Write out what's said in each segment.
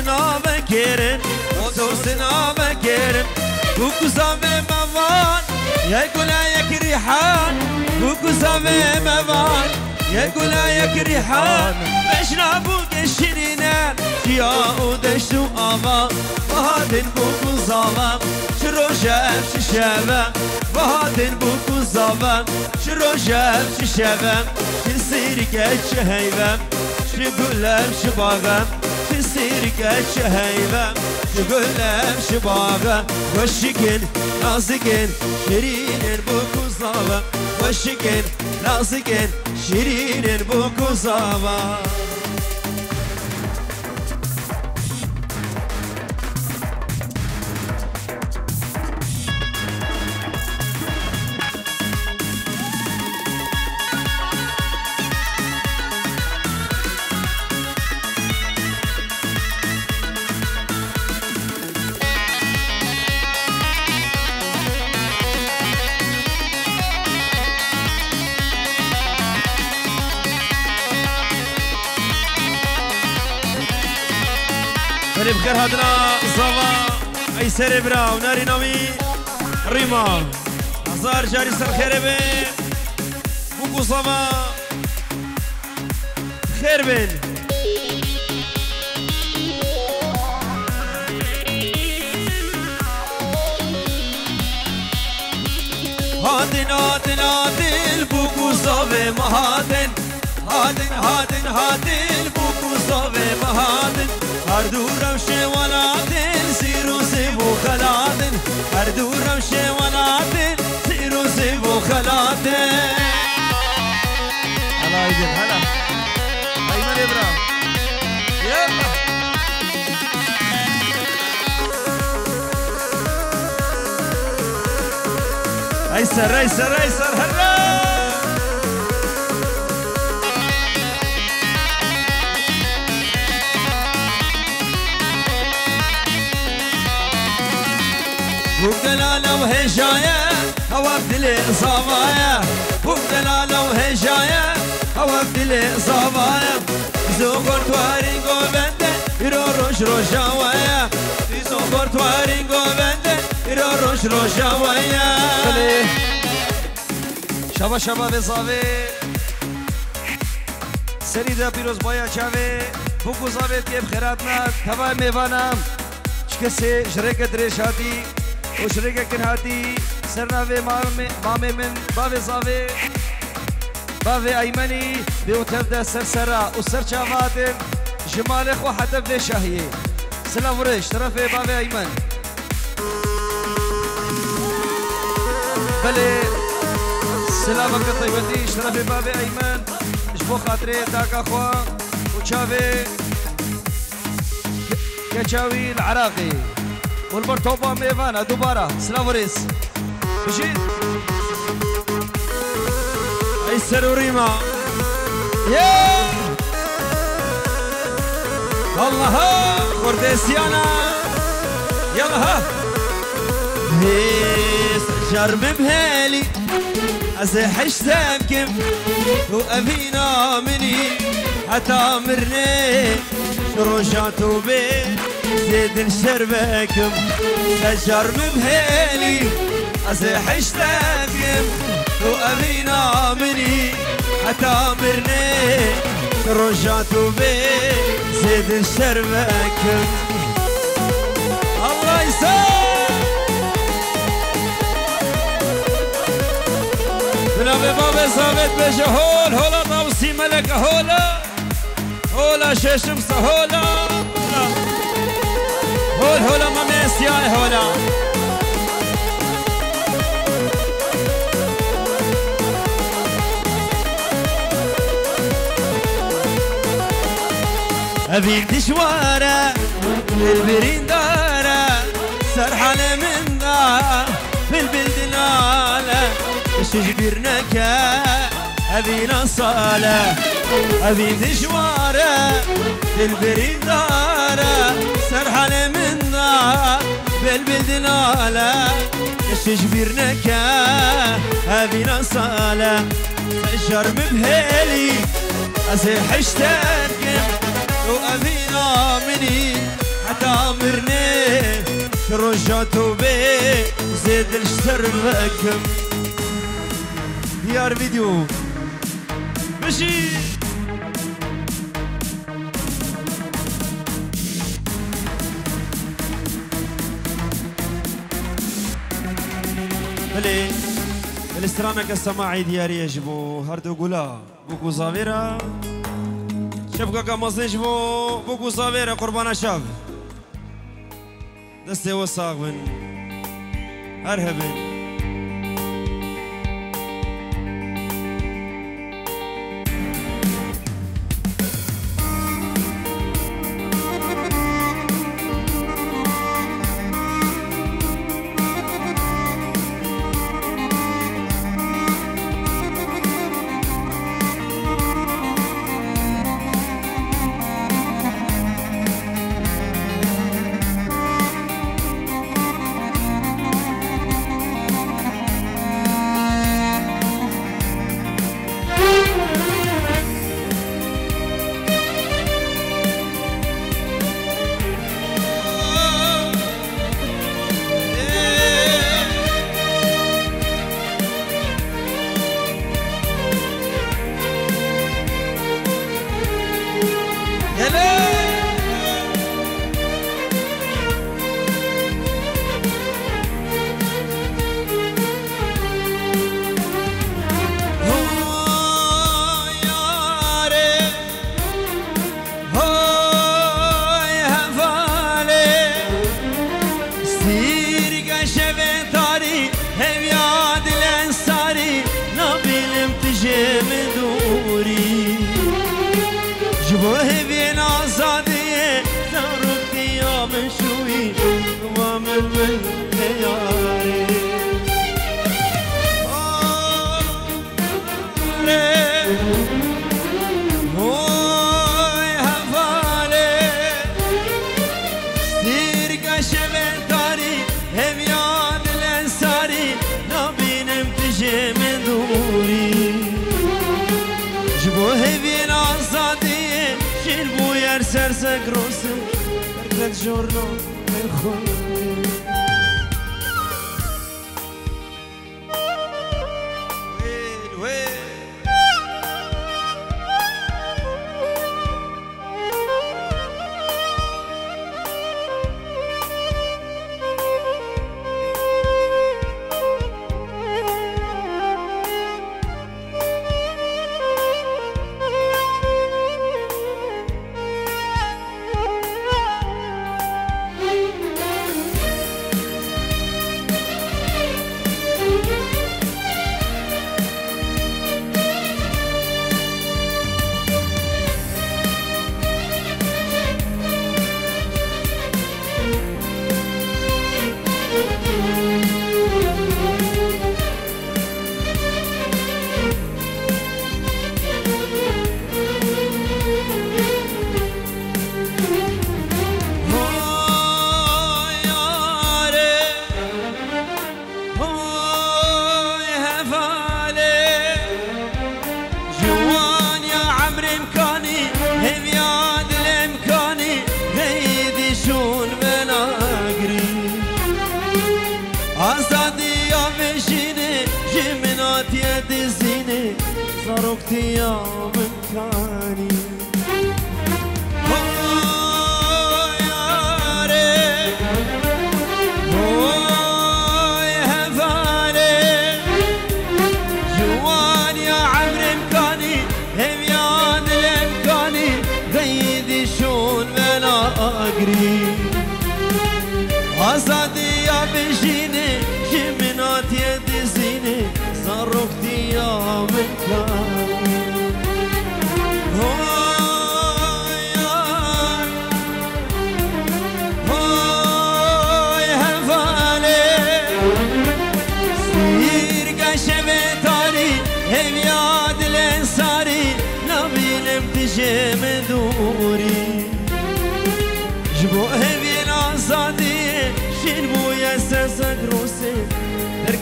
سنابه کرن موتور سنابه کرن بوکو زامه موان يا قولا يك ريحان بوكو زامه موان يا قولا يك ريحان بشربوك الشرينان يا ودشتو آما وهادن بوكو زامه شرو شاف ششابه وهادن بوكو زامه شرو شاف ششابه تسيرك الشهيبه شقولم شباغم تسيرك الشهيبه شقولم شباغم وشكن نازكن شيرين بوكو زامه وشكن نازكن شيرين بوكو زامه Serhadna, Zava, Aysere Brav, Narinovi, Rima, Azar Jari Serherebe, Buku Zava, Herben. Hadin hadin hadin buku zave mahadin Hadin hadin hadin buku zave mahadin Har duram ايسر ايسر ايسر هلا! فوق دلالة وهجاية هوا بدلي صبايا فوق دلالة وهجاية هوا بدلي صبايا زوغر توارينغو بنده يرو روش روشاوايا زوغر توارينغو بنده يرو روش روشاوايا بله شبا شبا به زاوه سری دا پیروز بایا چاوه بگو زاوه تیب خیرات نا تبا میوانم چکسی جرک درش هاتی و جرک کن هاتی سرناوه مامه من باوه زاوه باوه ایمنی بیو تفده سر سرا و سر چاواتن جمال خو حتف ده شاهیه سلام ورش طرف باوه ایمن بله سلامك طيبتي شرف بابي ايمن جبو خاطري داك اخوا وشافي كشاوي العراقي والبرتوبا ميفانا دوبارا سلام وريس بجيت ايسر وريما يا الله ها خرديسيانا يلا ها جرب بهالي ازحش تبكم وابينا مني. حتى مرني شروشاتو بي. زيد شربكم سجرب بهالي ازحش تبكم وابينا مني. حتى مرني شروشاتو بي. زيد شربكم الله يسلمك. جناب باب ثابت بشه هول هولا طاوسي ملك هولا هولا ششم سهولا هول هولا ما ميسياي هولا أبين دشوارة البرين تجبرنك أبينا صالة أبي دشوارة البريد دارة سرحانة من بالبلد نالة. تجبرنك أبينا صالة. الشرب بهيلي أزيح اشتاق وأبينا مني عدامرني رجعتو بي زيد الشتر بكم ديار فيديو. مشي بلي الاسترانك السماعي دياري يجبو. هردو قولا بوكو زافيرا شبكة كمصني جبو بوكو زافيرا قربانا شاب دستي وساق من giorno nel cuore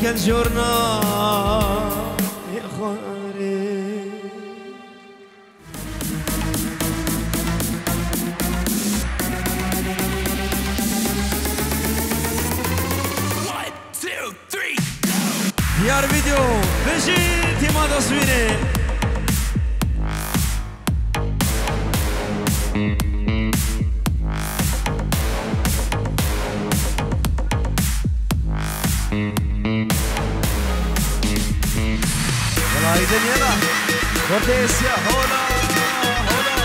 quel giorno Iar video, veșit, mă dosvine! Cortesia, hola, hola,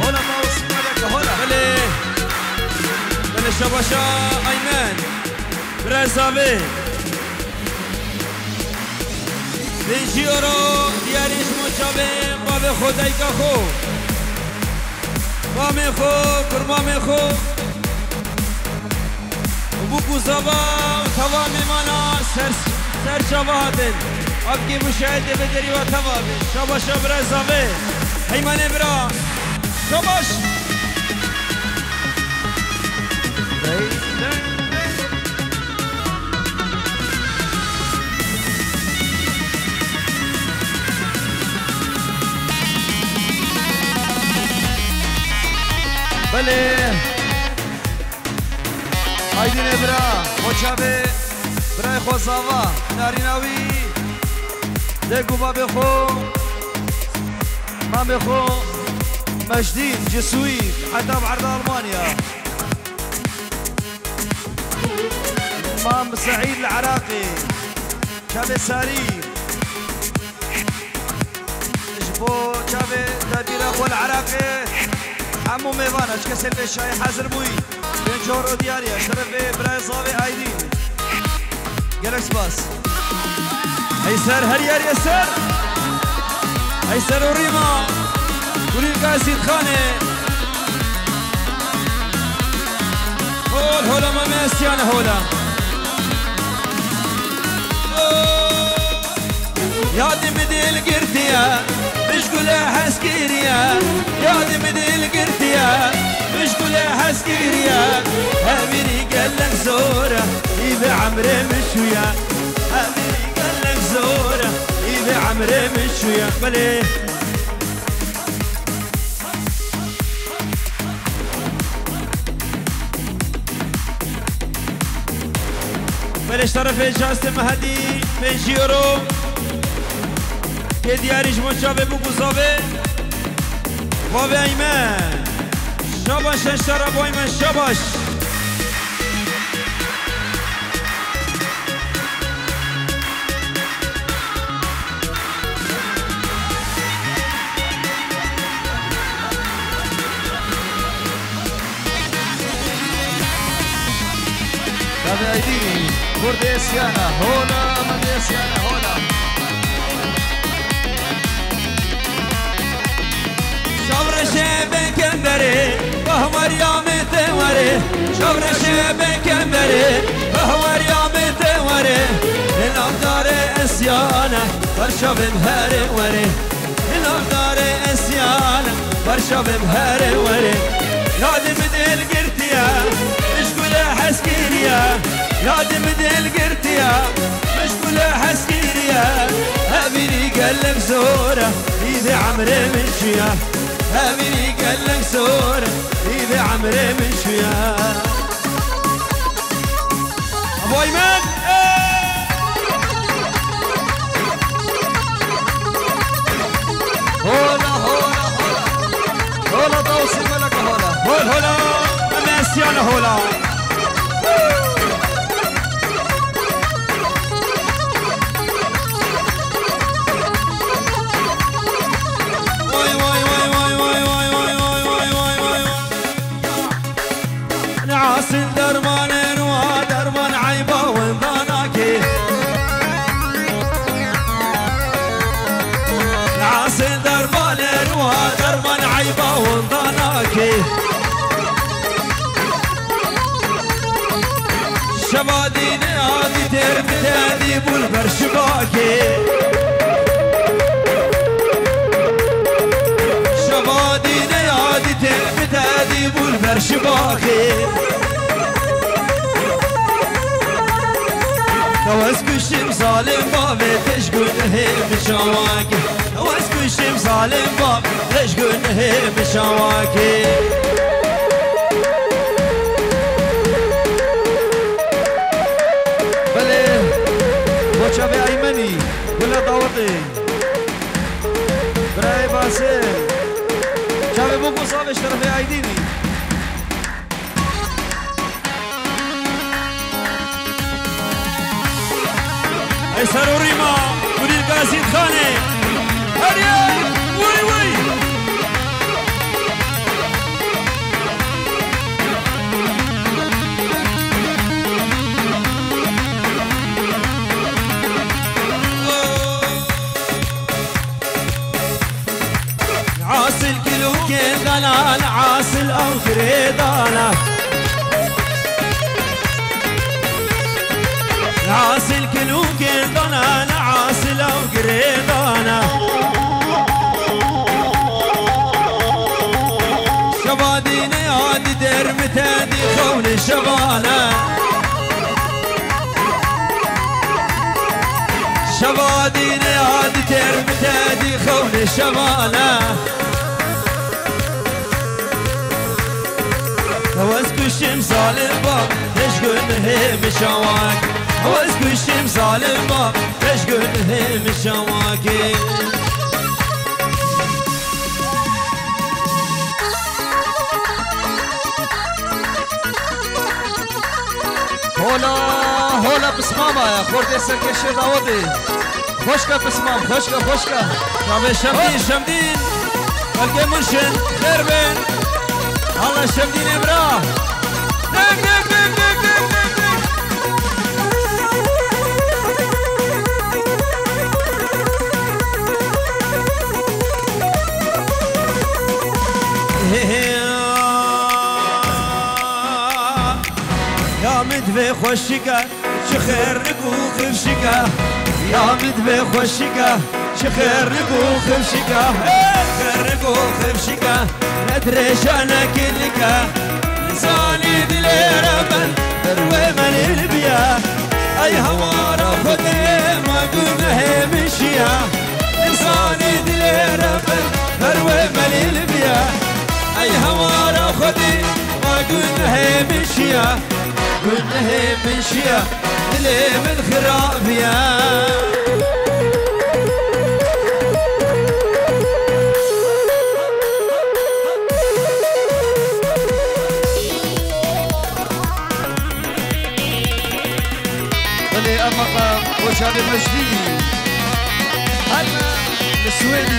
hola ماوس ملك هلا بله بله شباشا ايمن برزاوي دیجی رو دیاریش مجابه باب خدای که خو بام خو کرمام خو بو بوزابا و توام مانا سر سر جواهدن آبگی مشاهده بدری و وتبابي شباش شابرا زابي حيمان إبرا شباش بله آیدین ابرا مچبه برای خوزاوا ناریناوی دگو با بخو ما بخو مجدين جسوي حتى بعرض المانيا امام سعيد العراقي شابي ساري جبو شابي دبير اخو العراقي عمو ميفانا كسل بالشاي حازر بوي بين جور ودياريا شرف براي صافي ايدين باس ايسر هريار يسر ايسر وريما قولي سيد خاني هول هولا ما ماسيانا هولا يا دي مدي القردية مش قولها حسكيرية يا دي مدي القردية مش قولها حسكيرية أميري قال لك زورة إذا عمري مشويا لك زورة إذا عمري مش يقبلي بلش طرف جاسم هدی مجیرو دياري جمو جابي بو گزابه بابي ايمان شباش اشترا ايمان شباش مدرسيانا هنا مدرسيانا هنا شبر شبك بري وهو اليوم توري شبر شبك بري وهو اليوم توري الأمدار اسيانا برشب مهري وري الأمدار اسيانا برشب مهري وري نادي بدي القرتيا مش كل حسكيريا نادم ديل قرتيا مشغولة حسكيريا هابيني قلب سورة إذا عمري من شيا هابيني قلب سورة إذا عمري من شيا أبو أيمن إيه؟ هولا هولا هولا. هولا توصل ملك هولا. هولا هولا. أنا أسيانا هولا. آخه. نواز کشیم ظالم باب تش گنه بشواک نواز کشیم ظالم باب تش گنه بشواک بله بچه به ایمنی گل داوتی برای باسه چه به بگو سابش طرف ایدینی. ايسر وريما ولي القاسيد خاني وي وي عاصل كيلو كين دلال عاصل أو كريدانا عاصل كيلو كين دلال عاصل أو خول الشبانه شباديني عادي ترمتادي خول الشبانة. هوس الشمس على الباب تشقل مهم شواك هوس الشمس على الباب تشقل مهم شواك Vazgüştüm zalima Beş gönlüm şavaki Hola hola pismama ya Horde serkeşir davodi Hoşka pismam hoşka hoşka. Tabi şemdin şemdin. Belki mırşın derbin Allah şemdin emrah. Dök dök dök يا مدفي خوشكا شخير نكو خفشكا يا مدفي خوشكا شخير نكو خفشكا خير نكو خفشكا ندري أنا كلكا لساني دليرة من دروي من البيا اي هوارا خدي ما قلنا هي مشيا لساني دليرة من دروي من البيا اي هوارا خدي ما هي مشيا قلنا هي مشيا اللي من خرابيا أمق وشاب المجدي هلا السويدي.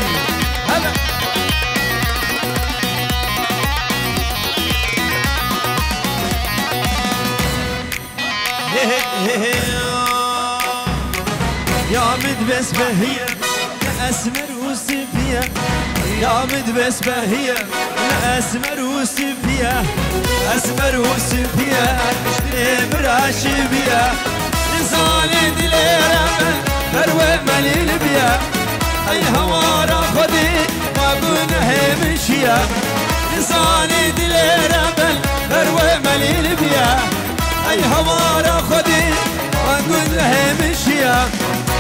يا مدبس بهية أسمر وسفية. يا مدبس بهية أسمر وسفية. أسمر وسفية أشتري براشبية لساني دليرة فروة مليل بيا. أي هوارا خدي ما قلنا هي مشيا لساني دليرة فروة مليل بيا. أي هوارا خدي ما قلنا هي مشيا.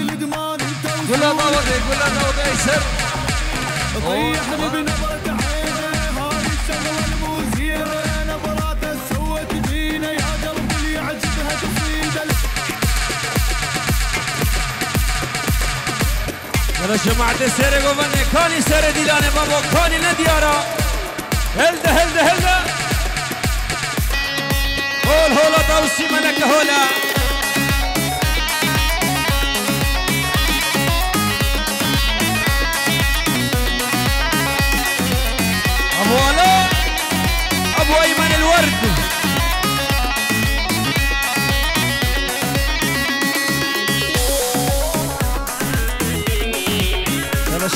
الإدمان انت كلها داودي كلها داودي يسر طيحني بنظرة عينه هاي الشغلة المثيرة نظراته سوت فينا يا قلب اللي يعجبها تصيده يلا جماعة السيرة قومني كاني سيرة ديلاني بابا كاني نديارا هلدا هلدا هلدا. هول هولا توسي ملكة هولا.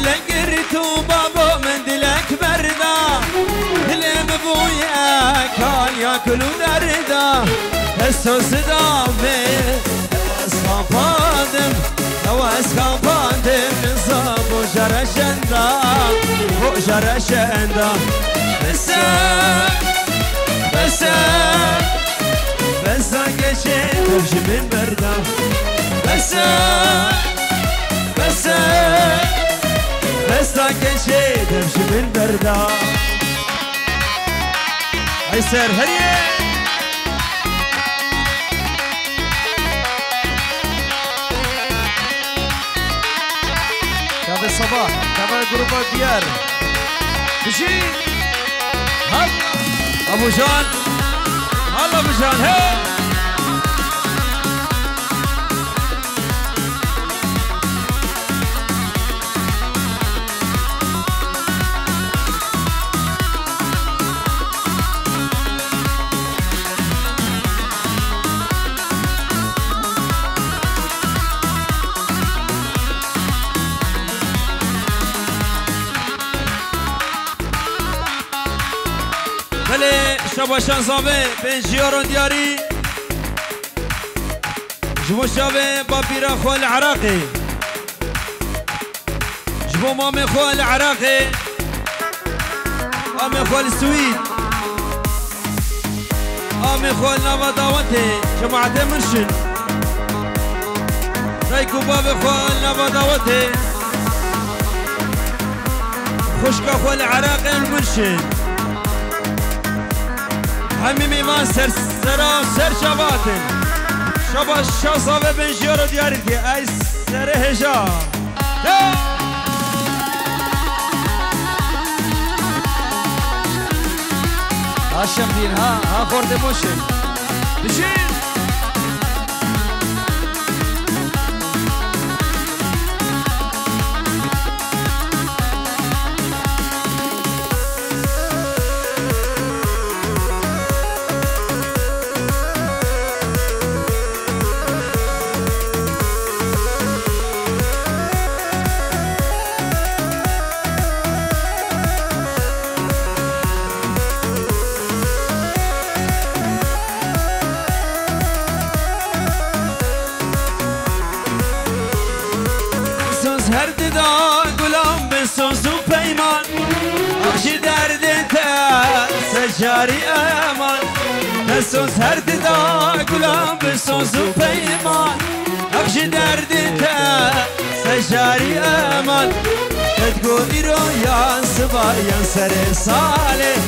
من دلك قريتو بابا من دلك بردا دلم بويا كان ياكل دردا السوس دافي اسخان فادم او اسخان فادم نصاب وجرشندا وجرشندا بس بس بس قشيت وش من بردا بس بس بس قشيت وش من بردا ايسر هريه كافي الصباح كافي جروب ديار بشي هلا ابو جان هلا ابو جان هي بله شبا شانزامه پنجیارون دیاری جبو شبه با پیرا خو العراقي جبو مامي خو العراقي امي خو السويد امي خو النبا داوتي جماعة مرشن رايكو بابي خو النبا داوتي خشكا خو العراقي المرشن همه میوان سر سرا سر شبات شبا شاسا و بنجیا رو دیاری که ای سر هجا هاشم دین ها ها خورده باشه. بشین. Secari eman Be söz her dida gulam be sözü peyman Akşi derdin te secari eman تدقو إيرو يا سبا يا سر صالح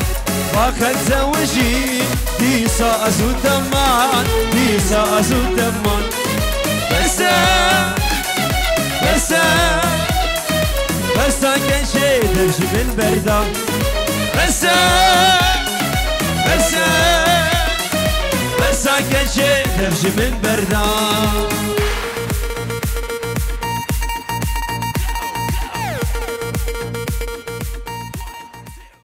وقت زوجي ديسا أزو تمان ديسا أزو تمان. بس بس بس كان شيء درج من بردا بس بس بس كان شيء درج من بردا